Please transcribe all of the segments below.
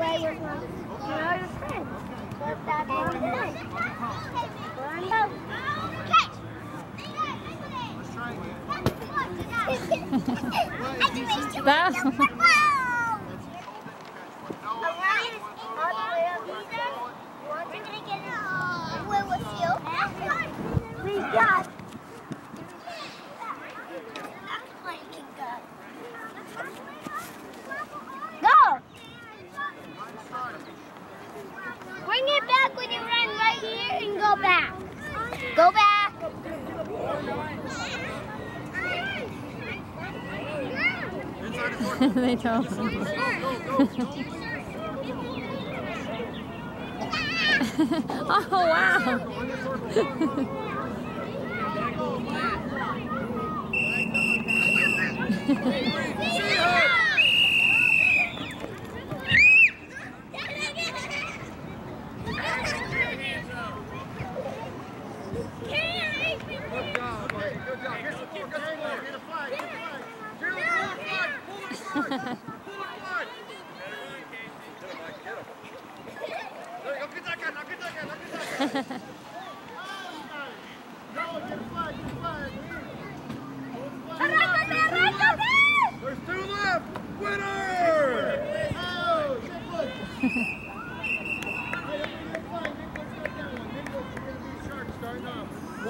play with my, my other friend. But that's what I'm doing. Run both. That- Please, God. Go! Bring it back when you run right here and go back. Go back. they don't. oh wow! There's two left. Winner! Oh,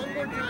One more time,